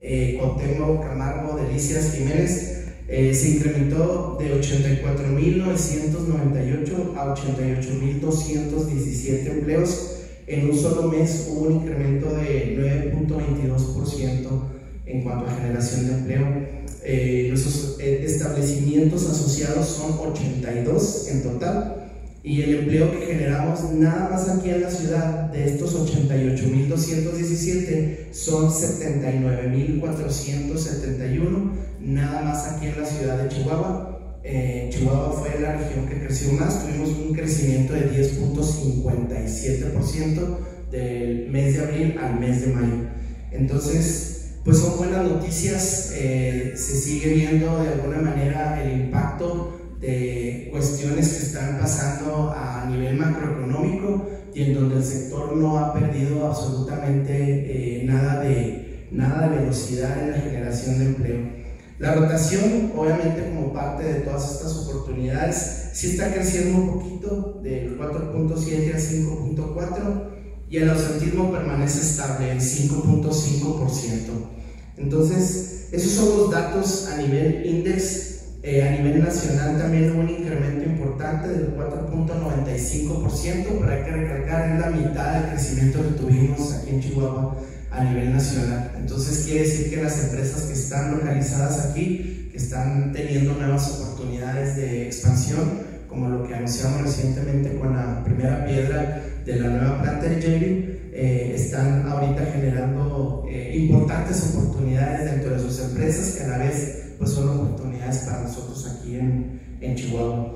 eh, Camargo, Delicias, Jiménez, eh, se incrementó de 84.998 a 88.217 empleos. En un solo mes hubo un incremento de 9.22% en cuanto a generación de empleo. Eh, nuestros eh, establecimientos asociados son 82 en total y el empleo que generamos nada más aquí en la ciudad de estos 88.217 son 79.471 nada más aquí en la ciudad de Chihuahua. Eh, Chihuahua fue la región que creció más, tuvimos un crecimiento de 10.57% del mes de abril al mes de mayo. Entonces, pues son buenas noticias, eh, se sigue viendo de alguna manera pasando a nivel macroeconómico y en donde el sector no ha perdido absolutamente eh, nada, de, nada de velocidad en la generación de empleo. La rotación, obviamente como parte de todas estas oportunidades, sí está creciendo un poquito, del 4.7 a 5.4 y el ausentismo permanece estable en 5.5%. Entonces, esos son los datos a nivel índice. Eh, a nivel nacional también hubo un incremento importante del 4.95%, pero hay que recalcar es la mitad del crecimiento que tuvimos aquí en Chihuahua a nivel nacional. Entonces quiere decir que las empresas que están localizadas aquí, que están teniendo nuevas oportunidades de expansión, como lo que anunciamos recientemente con la primera piedra de la nueva planta de JB, eh, están ahorita generando eh, importantes oportunidades dentro de sus empresas que a la vez pues, son oportunidades para nosotros aquí en, en Chihuahua.